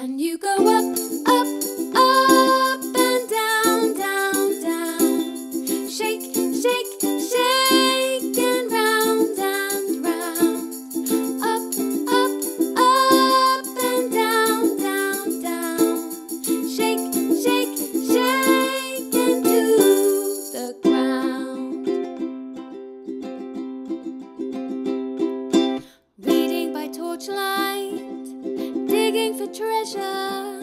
Can you go up, up, up and down, down, down? Shake, shake, shake and round and round. Up, up, up and down, down, down. Shake, shake, shake into the ground. Reading by torchlight for treasure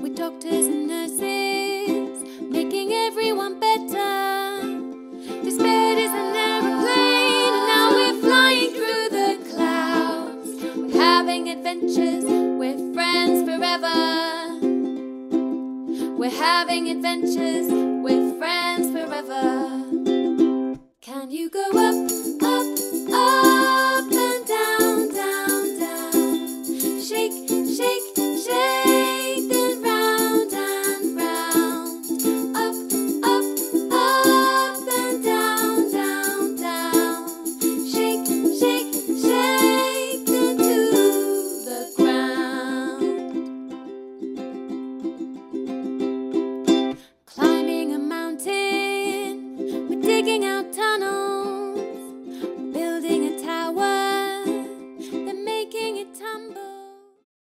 with doctors and nurses, making everyone better. This bed is an aeroplane, and now we're flying through the clouds. We're having adventures, we're friends forever. We're having adventures, we're friends forever. Can you go?